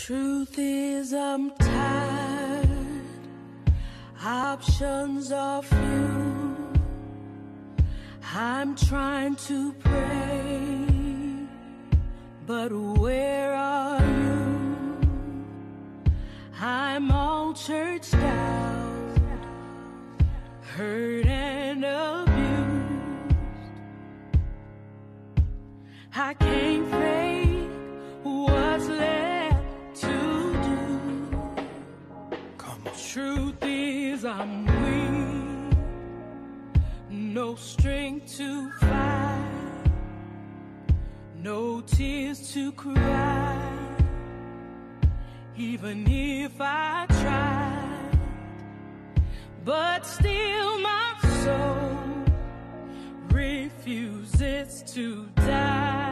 Truth is, I'm tired. Options are few. I'm trying to pray, but where are you? I'm all churched out, hurt and abused. I can't Truth is, I'm weak, no strength to fight, no tears to cry. Even if I tried, but still my soul refuses to die.